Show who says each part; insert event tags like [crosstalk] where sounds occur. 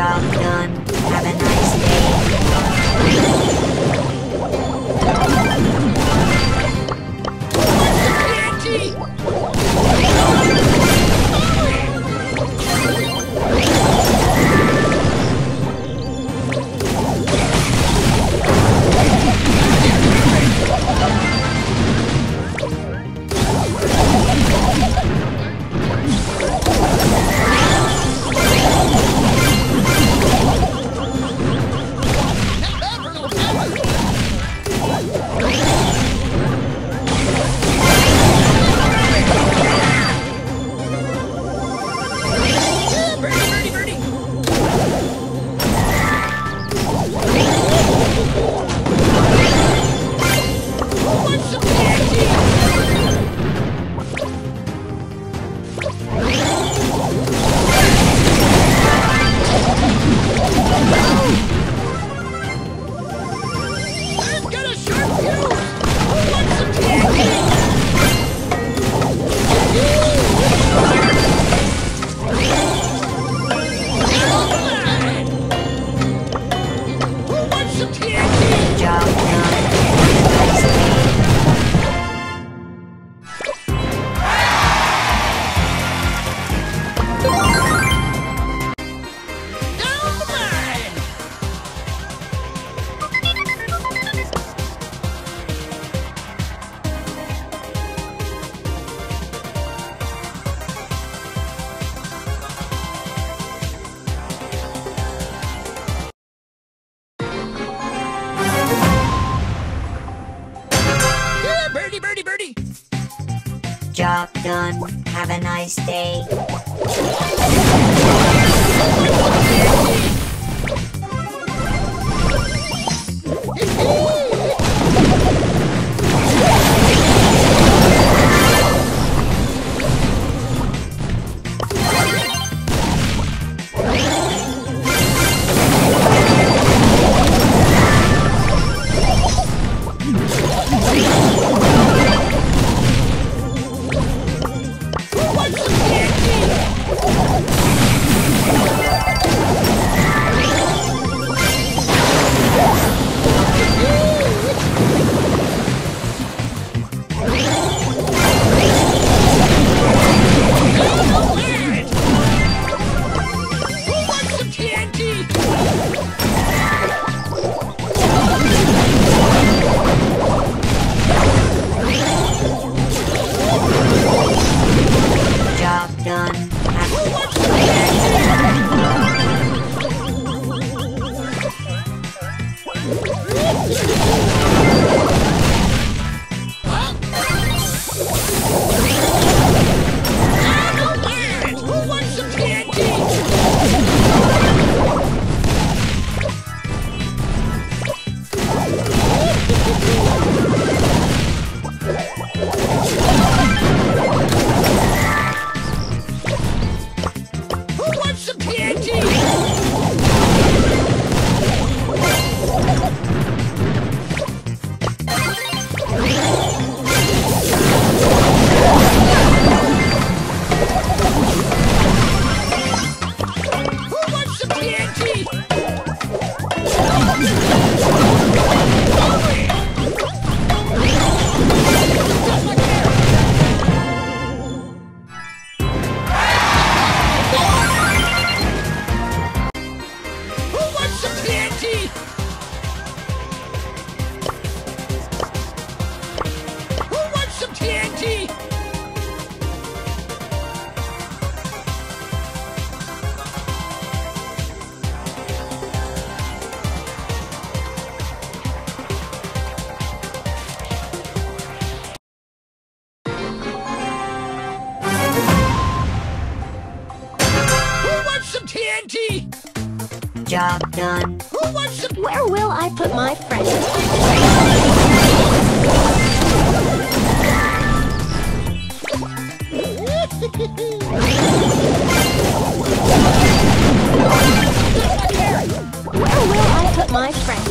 Speaker 1: job done. Job done. Have
Speaker 2: a nice day. [laughs] TNT!
Speaker 1: Job done.
Speaker 2: Who wants to-
Speaker 3: Where will I put my friend? Where will I put my friend?